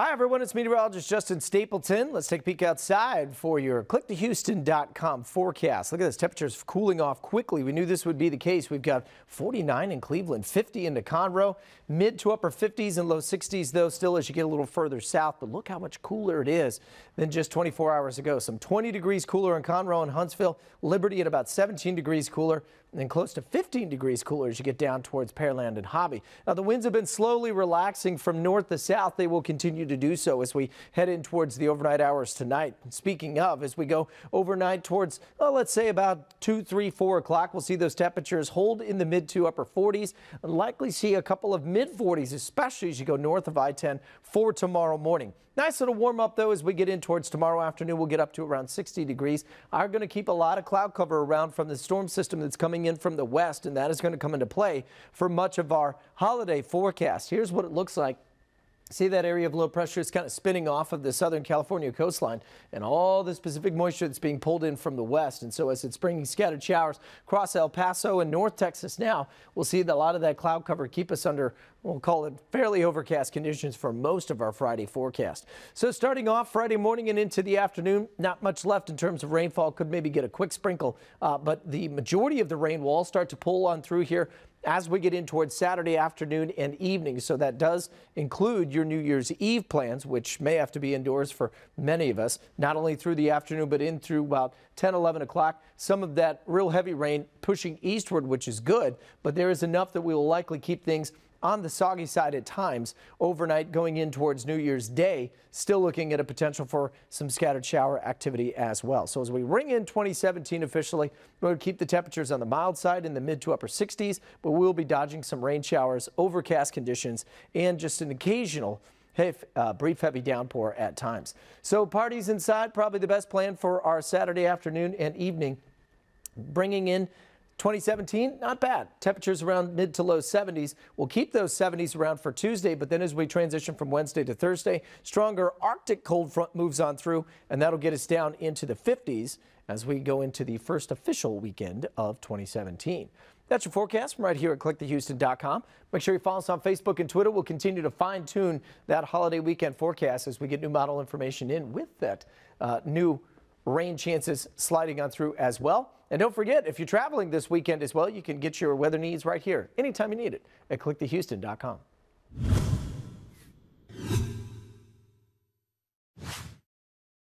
Hi, everyone. It's meteorologist Justin Stapleton. Let's take a peek outside for your click2houston.com forecast. Look at this. Temperatures cooling off quickly. We knew this would be the case. We've got 49 in Cleveland, 50 into Conroe, mid to upper 50s and low 60s, though, still as you get a little further south. But look how much cooler it is than just 24 hours ago. Some 20 degrees cooler in Conroe and Huntsville, Liberty at about 17 degrees cooler, and close to 15 degrees cooler as you get down towards Pearland and Hobby. Now, the winds have been slowly relaxing from north to south. They will continue to do so as we head in towards the overnight hours tonight. Speaking of, as we go overnight towards, well, let's say about 2, 3, 4 o'clock, we'll see those temperatures hold in the mid to upper 40s and likely see a couple of mid 40s, especially as you go north of I-10 for tomorrow morning. Nice little warm up though as we get in towards tomorrow afternoon. We'll get up to around 60 degrees. Are going to keep a lot of cloud cover around from the storm system that's coming in from the west, and that is going to come into play for much of our holiday forecast. Here's what it looks like See that area of low pressure is kind of spinning off of the Southern California coastline and all the Pacific moisture that's being pulled in from the west. And so as it's bringing scattered showers across El Paso and North Texas now, we'll see that a lot of that cloud cover keep us under, we'll call it fairly overcast conditions for most of our Friday forecast. So starting off Friday morning and into the afternoon, not much left in terms of rainfall. Could maybe get a quick sprinkle, uh, but the majority of the rain will all start to pull on through here as we get in towards Saturday afternoon and evening. So that does include your New Year's Eve plans, which may have to be indoors for many of us, not only through the afternoon, but in through about 10, 11 o'clock. Some of that real heavy rain pushing eastward, which is good, but there is enough that we will likely keep things on the soggy side at times overnight going in towards New Year's Day. Still looking at a potential for some scattered shower activity as well. So as we ring in 2017 officially, we'll keep the temperatures on the mild side in the mid to upper 60s, but we'll be dodging some rain showers, overcast conditions, and just an occasional uh, brief heavy downpour at times. So parties inside, probably the best plan for our Saturday afternoon and evening. Bringing in 2017, not bad. Temperatures around mid to low 70s. We'll keep those 70s around for Tuesday, but then as we transition from Wednesday to Thursday, stronger Arctic cold front moves on through, and that'll get us down into the 50s as we go into the first official weekend of 2017. That's your forecast from right here at click2houston.com. Make sure you follow us on Facebook and Twitter. We'll continue to fine tune that holiday weekend forecast as we get new model information in with that uh, new rain chances sliding on through as well. And don't forget, if you're traveling this weekend as well, you can get your weather needs right here anytime you need it at click2houston.com.